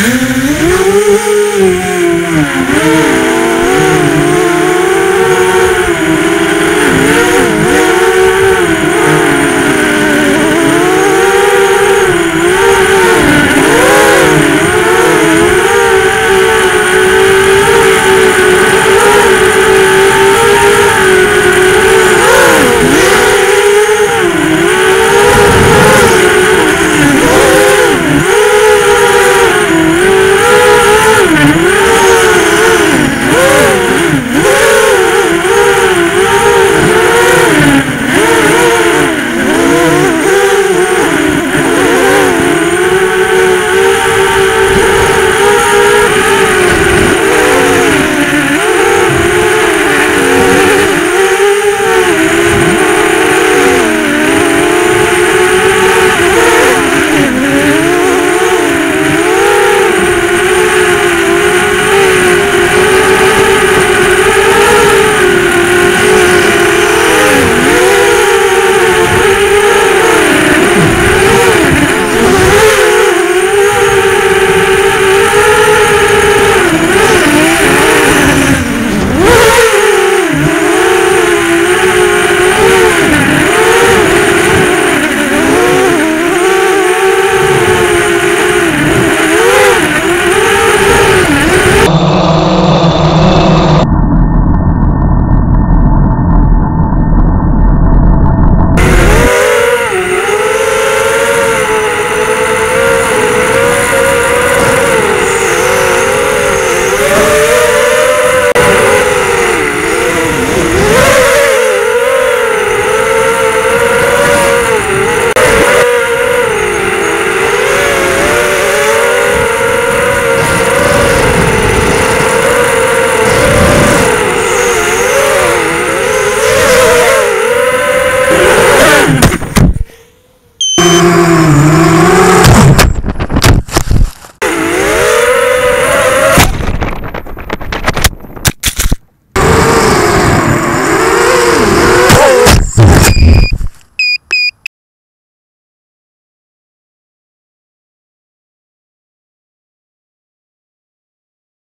Yeah.